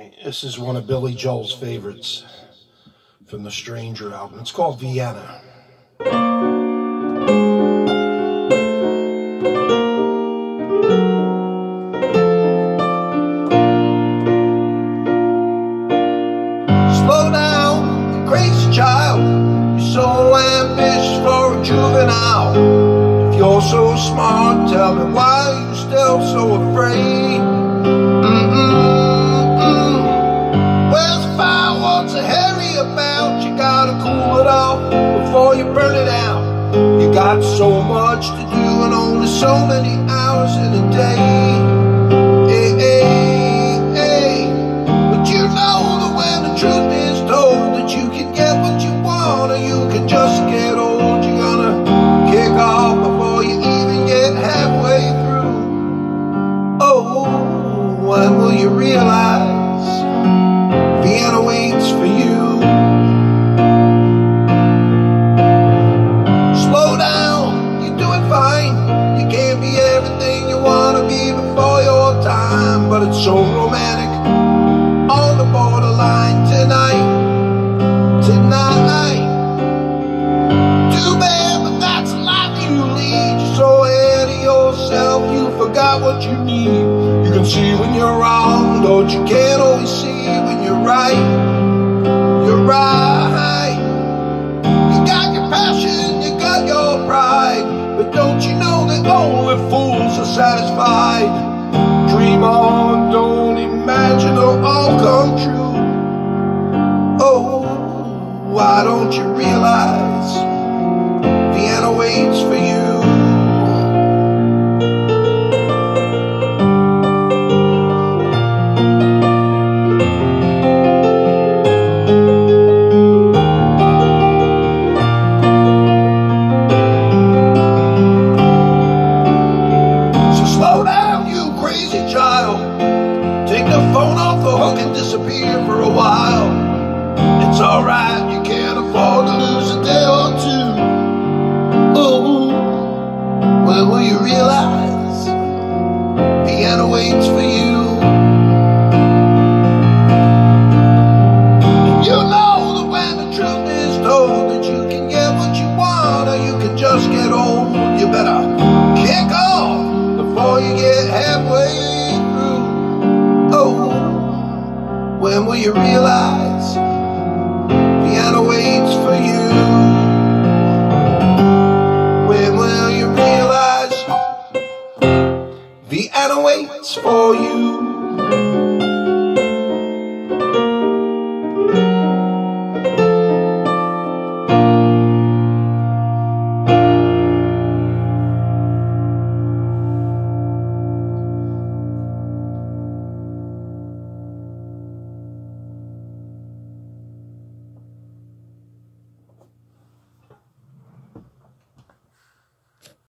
This is one of Billy Joel's favorites from the Stranger album. It's called Vienna. Slow down, crazy child. You're so ambitious for a juvenile. If you're so smart, tell me why you're still so afraid. Got so much to do and only so many hours in a day. Hey, hey, hey. But you know that when the truth is told that you can get what you want or you can just get old, you're gonna kick off before you even get halfway through. Oh, when will you realize fine. You can't be everything you wanna be before your time, but it's so romantic on the borderline tonight, tonight. Too bad, but that's the life you lead. You're so ahead of yourself, you forgot what you need. You can see when you're wrong, but you can't always see when you're right. You're right. Don't you know that only fools are satisfied? Dream on, don't imagine it'll all come true. Oh, why don't you realize Vienna waits for you? The and disappear for a while. It's alright, when will you realize Vienna waits for you?